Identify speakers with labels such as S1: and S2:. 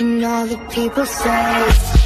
S1: And all the people say